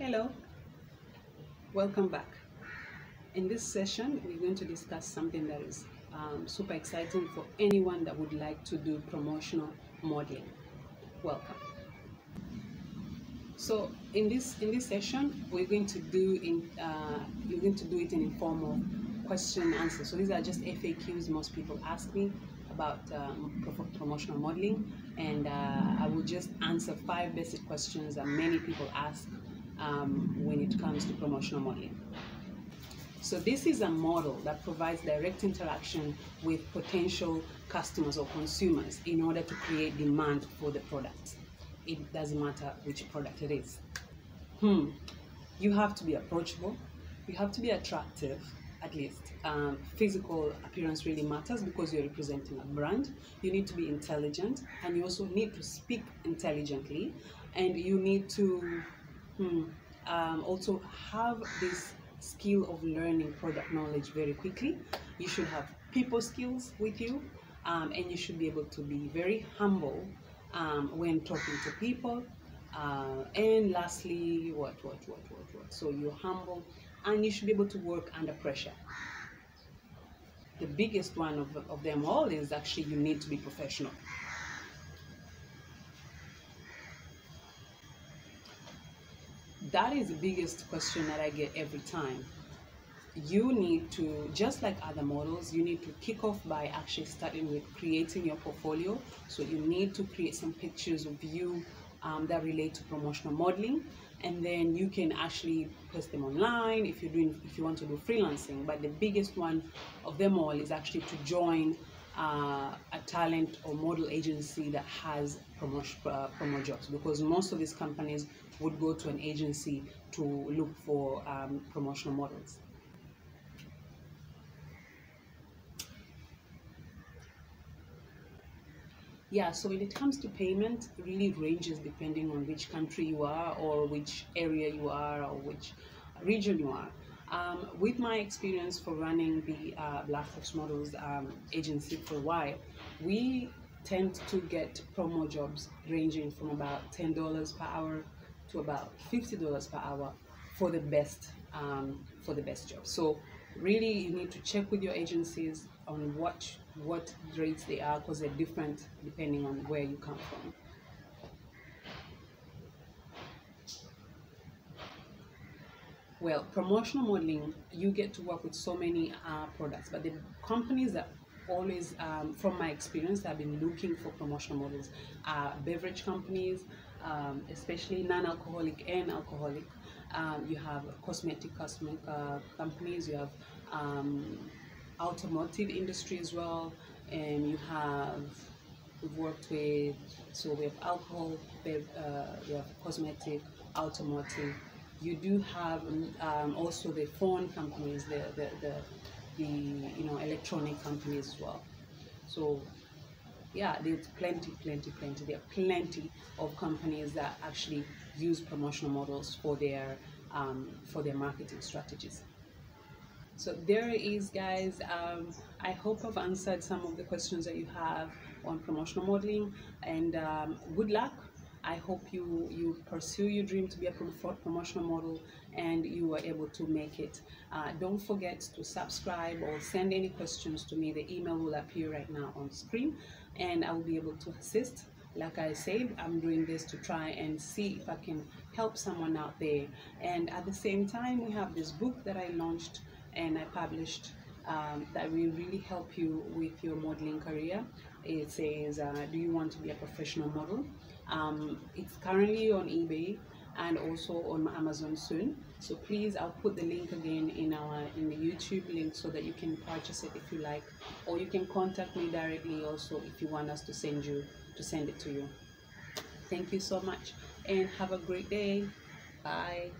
Hello, welcome back. In this session, we're going to discuss something that is um, super exciting for anyone that would like to do promotional modeling. Welcome. So in this in this session, we're going to do in uh, you're going to do it in a form of question and answer. So these are just FAQs most people ask me about um, promotional modeling, and uh, I will just answer five basic questions that many people ask um, when it comes to promotional modeling. So this is a model that provides direct interaction with potential customers or consumers in order to create demand for the product. It doesn't matter which product it is. Hmm. You have to be approachable. You have to be attractive, at least. Um, physical appearance really matters because you're representing a brand. You need to be intelligent, and you also need to speak intelligently, and you need to hmm, um, also have this skill of learning product knowledge very quickly. You should have people skills with you, um, and you should be able to be very humble um, when talking to people. Uh, and lastly, what, what, what, what, what? So you're humble, and you should be able to work under pressure. The biggest one of, of them all is actually you need to be professional. That is the biggest question that I get every time. You need to, just like other models, you need to kick off by actually starting with creating your portfolio. So you need to create some pictures of you um, that relate to promotional modeling, and then you can actually post them online if you're doing, if you want to do freelancing. But the biggest one of them all is actually to join uh, a talent or model agency that has promotion uh, promo jobs because most of these companies would go to an agency to look for um, promotional models. Yeah, so when it comes to payment, it really ranges depending on which country you are, or which area you are, or which region you are. Um, with my experience for running the uh, Blackfox Models um, agency for a while, we tend to get promo jobs ranging from about $10 per hour to about $50 per hour for the best um, for the best job. So really you need to check with your agencies on what what rates they are because they're different depending on where you come from. Well, promotional modeling, you get to work with so many uh, products, but the companies that always, um, from my experience, have been looking for promotional models are beverage companies, um, especially non-alcoholic and alcoholic. Um, you have cosmetic cosmetic uh, companies. You have um, automotive industry as well, and you have we've worked with so we have alcohol, bev, uh, we have cosmetic, automotive. You do have um, also the phone companies, the, the, the the you know electronic companies as well. So yeah, there's plenty, plenty, plenty. There are plenty of companies that actually use promotional models for their um, for their marketing strategies. So there it is, guys. Um, I hope I've answered some of the questions that you have on promotional modeling, and um, good luck. I hope you you pursue your dream to be a promotional model and you are able to make it. Uh, don't forget to subscribe or send any questions to me. The email will appear right now on screen and I will be able to assist. Like I said, I'm doing this to try and see if I can help someone out there. And at the same time, we have this book that I launched and I published um, that will really help you with your modeling career. It says, uh, Do you want to be a professional model? Um, it's currently on eBay and also on Amazon soon. So please, I'll put the link again in our in the YouTube link so that you can purchase it if you like, or you can contact me directly also if you want us to send you to send it to you. Thank you so much and have a great day. Bye.